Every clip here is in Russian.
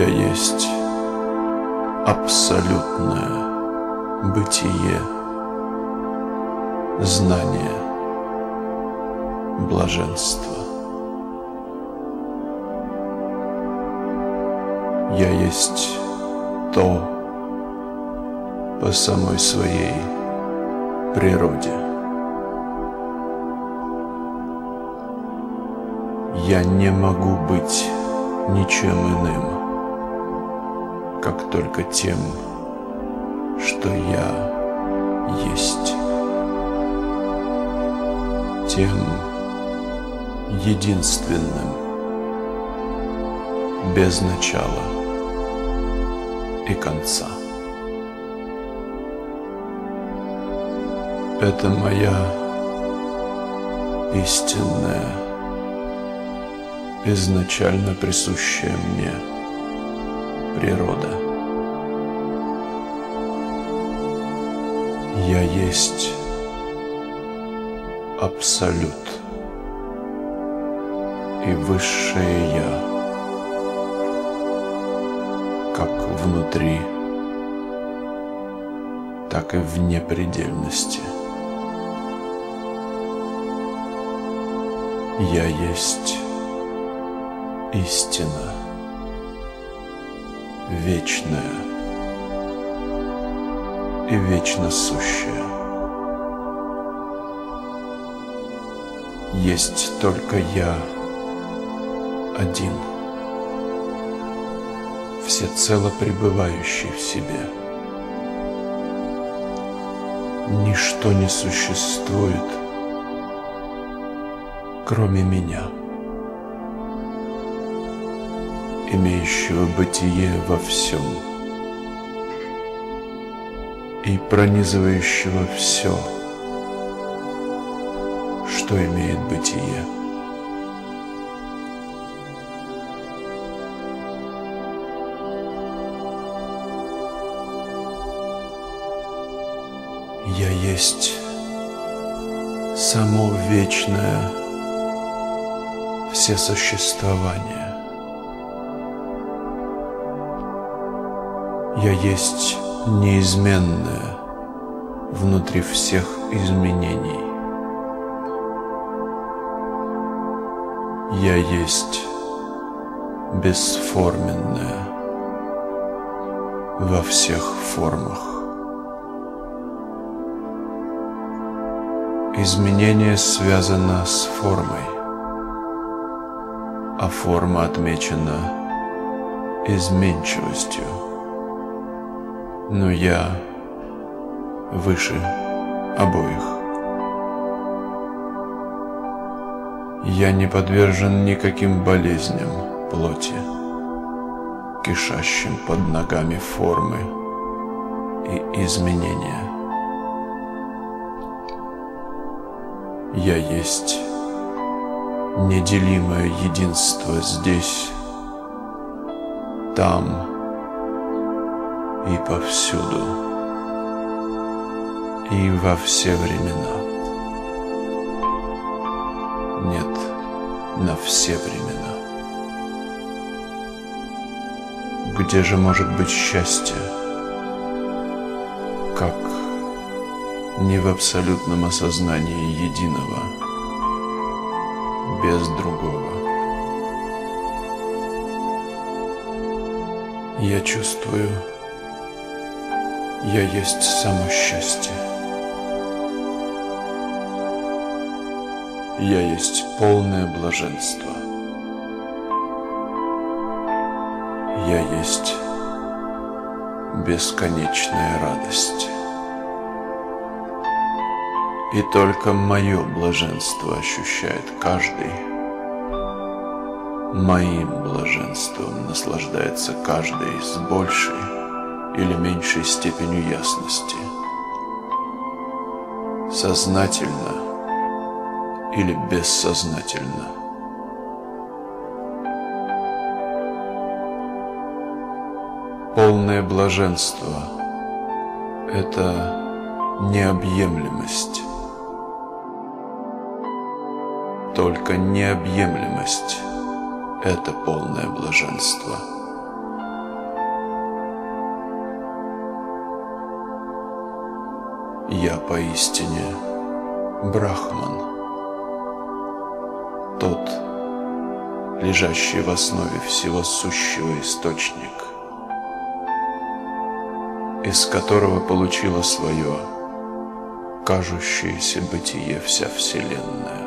Я есть абсолютное бытие, знание, блаженство. Я есть то по самой своей природе. Я не могу быть ничем иным, как только тем, что я есть. Тем единственным, без начала и конца. Это моя истинная изначально присущая мне природа. Я есть абсолют и высшее Я, как внутри, так и вне предельности. Я есть истина, вечная и вечно сущая. Есть только я один, всецело пребывающий в себе. Ничто не существует, кроме меня имеющего бытие во всем и пронизывающего все, что имеет бытие. Я есть само вечное всесуществование. Я есть неизменное внутри всех изменений. Я есть бесформенное во всех формах. Изменение связано с формой, а форма отмечена изменчивостью но я выше обоих. Я не подвержен никаким болезням плоти, кишащим под ногами формы и изменения. Я есть неделимое единство здесь, там, и повсюду, и во все времена. Нет, на все времена. Где же может быть счастье? Как не в абсолютном осознании единого, без другого. Я чувствую, я есть само счастье. Я есть полное блаженство. Я есть бесконечная радость. И только мое блаженство ощущает каждый. Моим блаженством наслаждается каждый с большей или меньшей степенью ясности. Сознательно или бессознательно. Полное блаженство – это необъемлемость. Только необъемлемость – это полное блаженство – Я поистине Брахман, тот, лежащий в основе всего сущего источник, из которого получила свое кажущееся бытие вся Вселенная.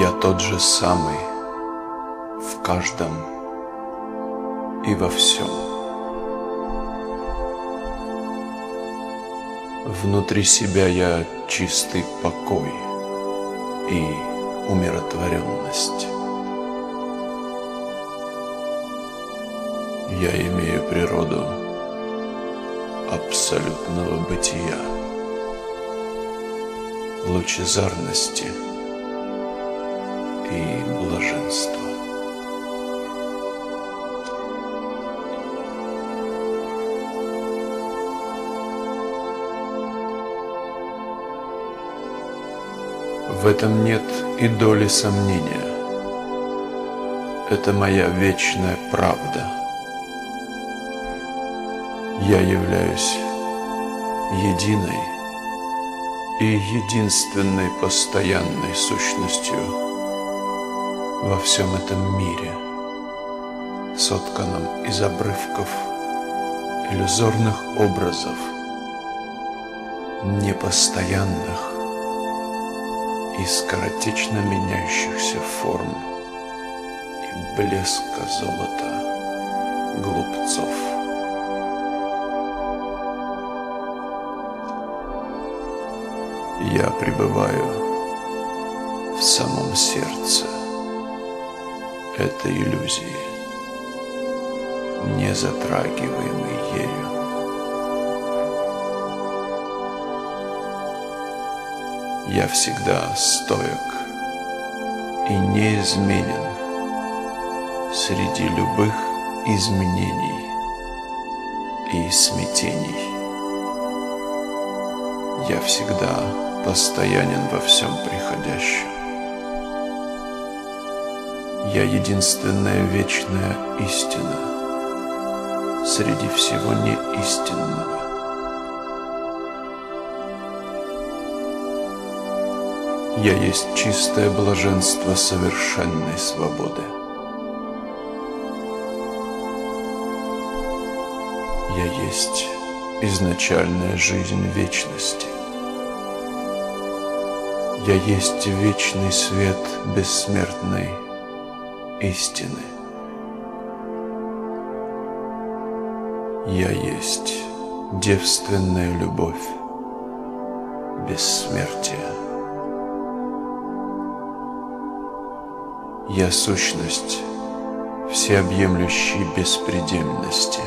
Я тот же самый каждом и во всем. Внутри себя я чистый покой и умиротворенность. Я имею природу абсолютного бытия, лучезарности – и блаженства. В этом нет и доли сомнения. Это моя вечная правда. Я являюсь единой и единственной постоянной сущностью во всем этом мире, сотканном из обрывков иллюзорных образов, непостоянных и скоротечно меняющихся форм и блеска золота глупцов. Я пребываю в самом сердце этой иллюзии, не затрагиваемой ею. Я всегда стоек и неизменен среди любых изменений и смятений. Я всегда постоянен во всем приходящем. Я единственная вечная истина среди всего неистинного. Я есть чистое блаженство совершенной свободы. Я есть изначальная жизнь вечности. Я есть вечный свет бессмертной истины. Я есть девственная любовь, бессмертие. Я сущность всеобъемлющей беспредельности.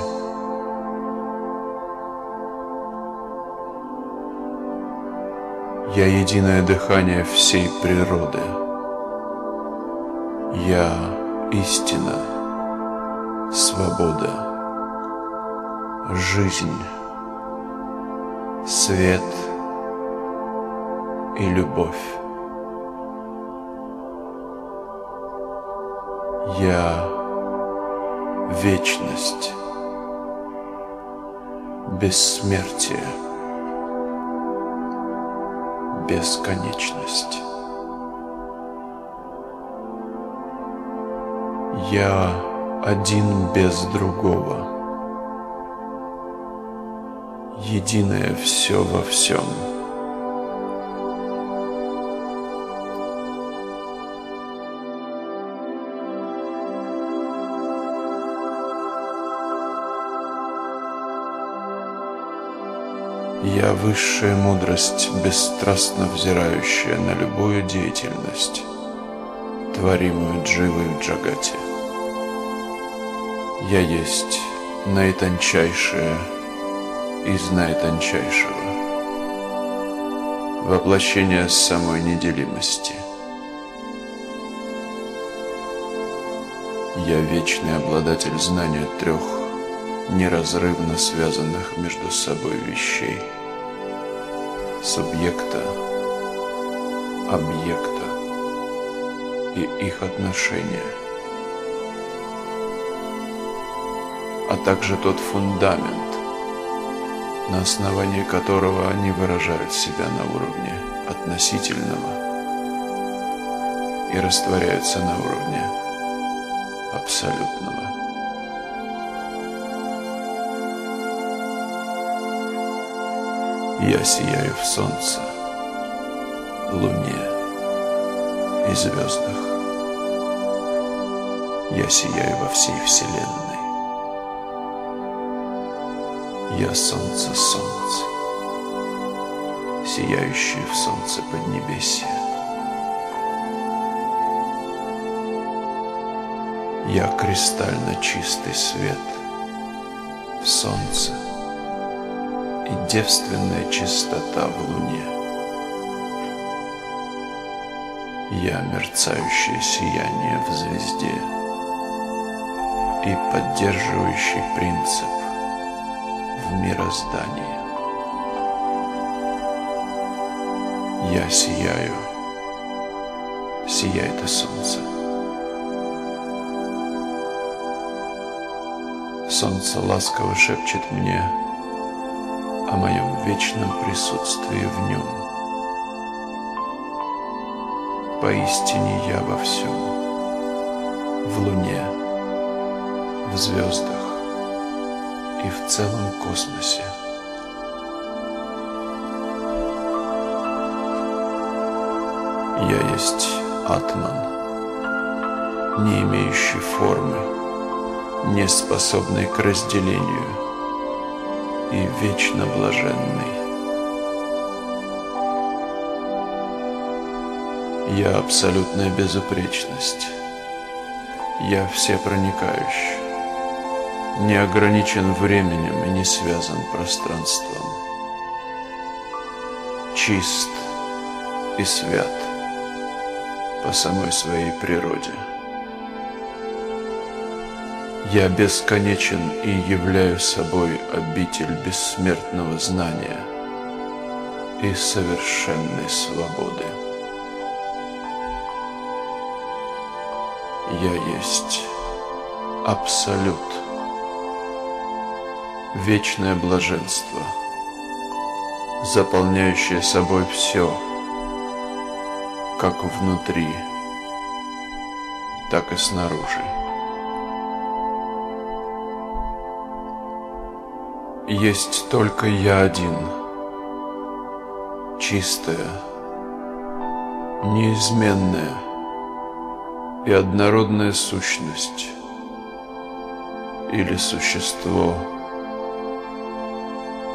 Я единое дыхание всей природы. Я истина, свобода, жизнь, свет и любовь. Я вечность, бессмертие, бесконечность. Я один без другого. Единое все во всем. Я высшая мудрость, бесстрастно взирающая на любую деятельность, творимую Дживой в Джагате. Я есть наитончайшее из наитончайшего. Воплощение самой неделимости. Я вечный обладатель знания трех неразрывно связанных между собой вещей субъекта, объекта и их отношения, а также тот фундамент, на основании которого они выражают себя на уровне относительного и растворяются на уровне абсолютного. Я сияю в солнце, луне и звездах. Я сияю во всей вселенной. Я солнце, солнце, сияющее в солнце поднебесье. Я кристально чистый свет в солнце и девственная чистота в луне. Я мерцающее сияние в звезде и поддерживающий принцип в мироздании. Я сияю, сияет и солнце. Солнце ласково шепчет мне о моем вечном присутствии в нем. Поистине я во всем, в луне, в звездах и в целом космосе. Я есть атман, не имеющий формы, не способный к разделению и вечно блаженный. Я абсолютная безупречность. Я всепроникающий, не ограничен временем и не связан пространством. Чист и свят по самой своей природе. Я бесконечен и являю собой обитель бессмертного знания и совершенной свободы. Я есть Абсолют, вечное блаженство, заполняющее собой все, как внутри, так и снаружи. Есть только я один, чистая, неизменная и однородная сущность или существо,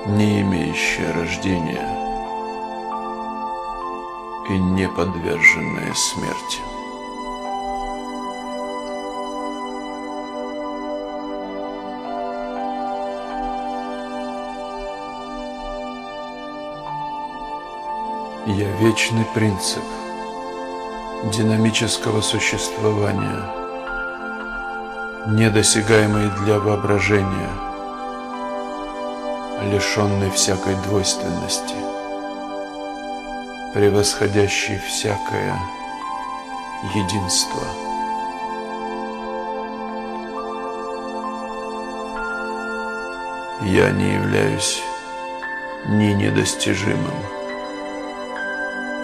не имеющее рождения и не подверженное смерти. Я вечный принцип динамического существования, недосягаемый для воображения, лишенный всякой двойственности, превосходящий всякое единство. Я не являюсь ни недостижимым,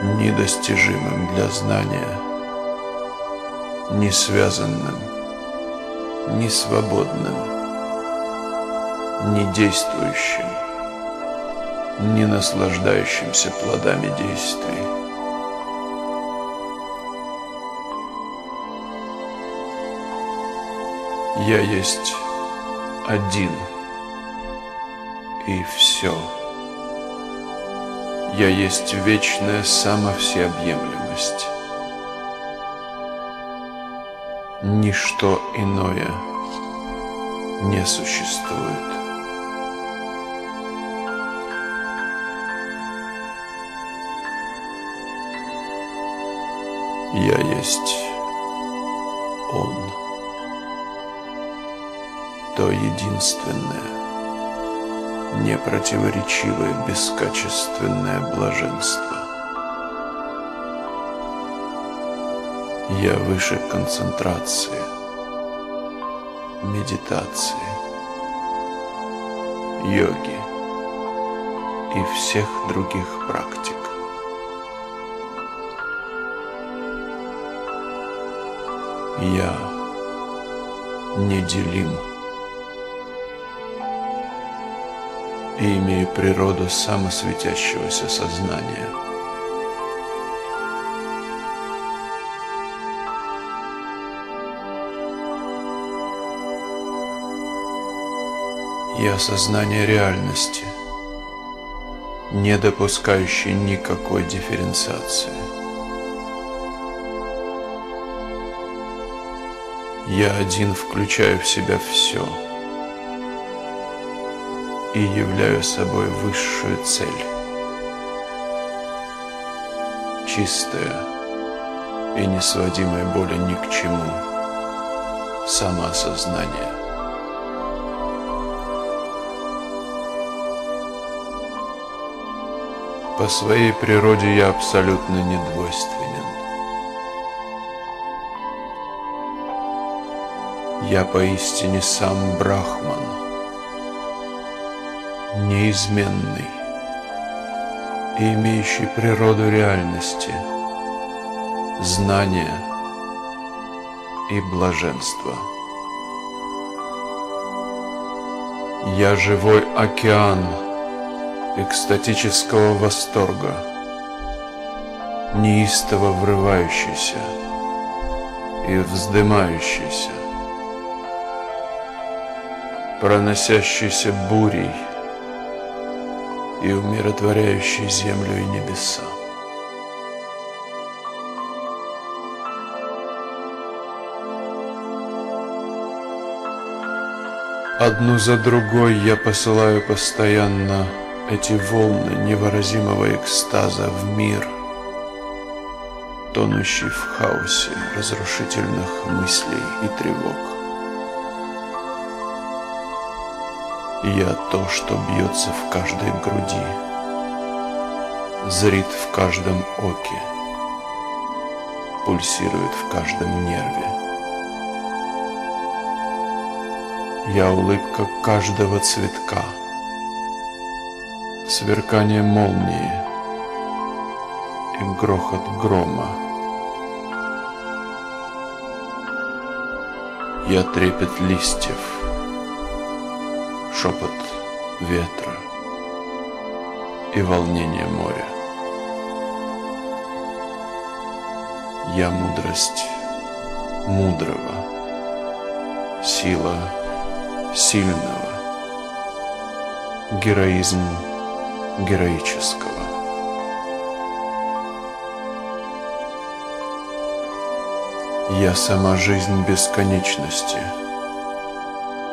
недостижимым для знания, не связанным, не свободным, не действующим, не наслаждающимся плодами действий. Я есть один и все. Я есть вечная самовсеобъемлемость. Ничто иное не существует. Я есть Он, то единственное, непротиворечивое бескачественное блаженство. Я выше концентрации, медитации, йоги и всех других практик. Я неделим и имею природу самосветящегося сознания. Я сознание реальности, не допускающий никакой дифференциации. Я один включаю в себя все и являю собой высшую цель. Чистая и несводимая боли ни к чему. Самоосознание. По своей природе я абсолютно недвойственен. Я поистине сам Брахман, неизменный и имеющий природу реальности, знания и блаженства. Я живой океан экстатического восторга, неистово врывающийся и вздымающийся проносящийся бурей и умиротворяющий землю и небеса. Одну за другой я посылаю постоянно эти волны невыразимого экстаза в мир, тонущий в хаосе разрушительных мыслей и тревог. Я то, что бьется в каждой груди, Зрит в каждом оке, Пульсирует в каждом нерве. Я улыбка каждого цветка, Сверкание молнии и грохот грома. Я трепет листьев, шепот ветра и волнение моря. Я мудрость мудрого, сила сильного, героизм героического. Я сама жизнь бесконечности –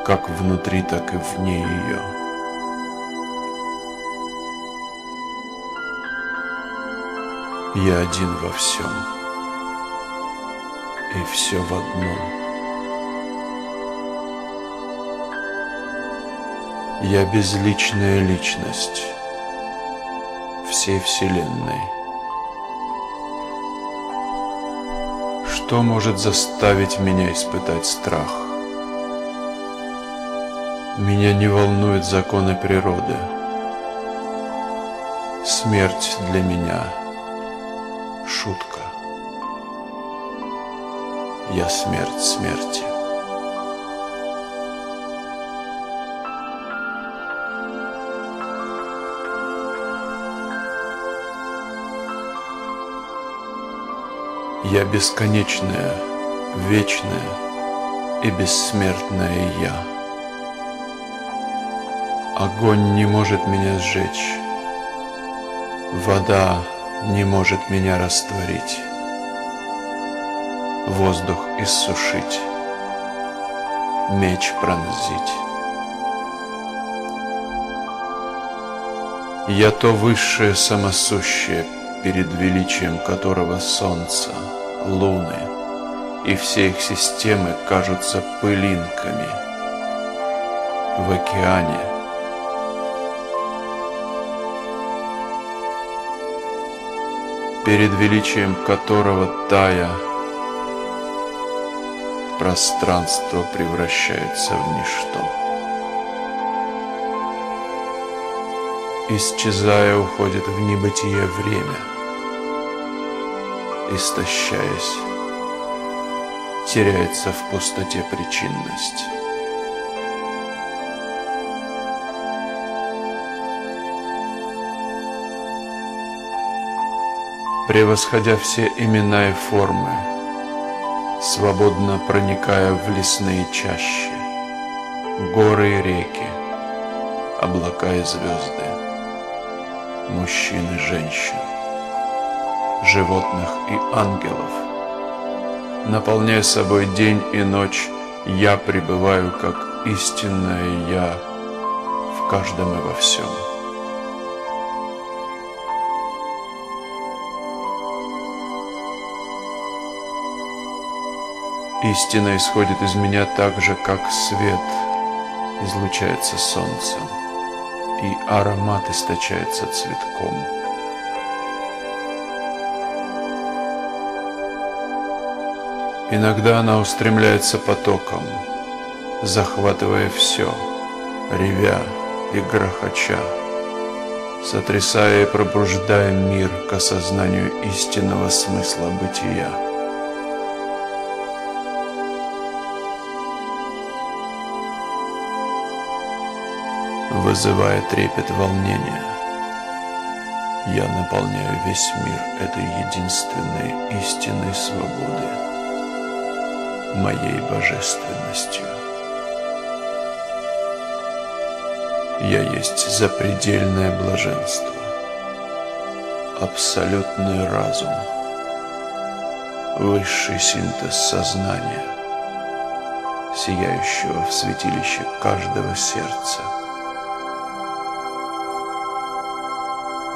как внутри, так и вне ее. Я один во всем, и все в одном. Я безличная личность всей Вселенной. Что может заставить меня испытать страх? Меня не волнуют законы природы. Смерть для меня — шутка. Я смерть смерти. Я бесконечная, вечная и бессмертная Я. Огонь не может меня сжечь, вода не может меня растворить, воздух иссушить, меч пронзить. Я то высшее самосущее, перед величием которого солнца, луны и все их системы кажутся пылинками в океане, перед величием которого тая пространство превращается в ничто. исчезая, уходит в небытие время, истощаясь, теряется в пустоте причинность. Превосходя все имена и формы, свободно проникая в лесные чащи, горы и реки, облака и звезды, мужчин и женщин, животных и ангелов. Наполняя собой день и ночь, я пребываю как истинное Я в каждом и во всем. Истина исходит из меня так же, как свет излучается солнцем, и аромат источается цветком. Иногда она устремляется потоком, захватывая все, ревя и грохоча, сотрясая и пробуждая мир к осознанию истинного смысла бытия. Вызывая трепет волнения. Я наполняю весь мир этой единственной истинной свободы, моей божественностью. Я есть запредельное блаженство, абсолютный разум, высший синтез сознания, сияющего в святилище каждого сердца.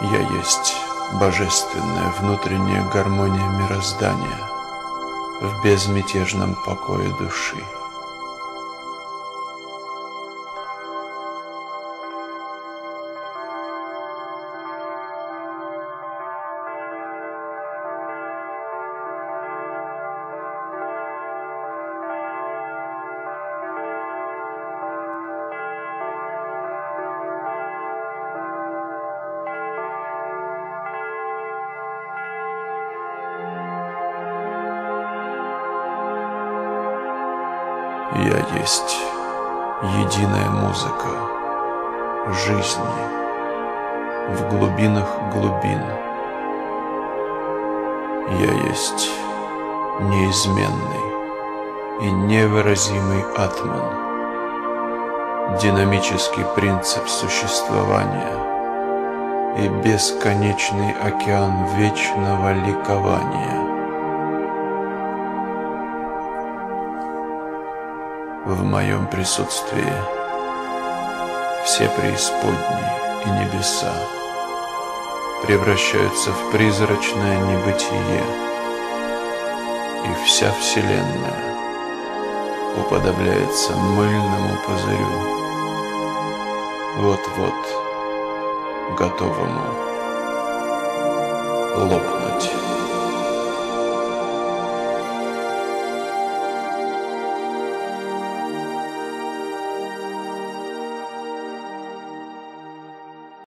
Я есть божественная внутренняя гармония мироздания в безмятежном покое души. Есть единая музыка жизни в глубинах глубин. Я есть неизменный и невыразимый атман, динамический принцип существования и бесконечный океан вечного ликования. В моем присутствии все преисподние и небеса превращаются в призрачное небытие, и вся Вселенная уподобляется мыльному пузырю, вот-вот готовому лопнуть.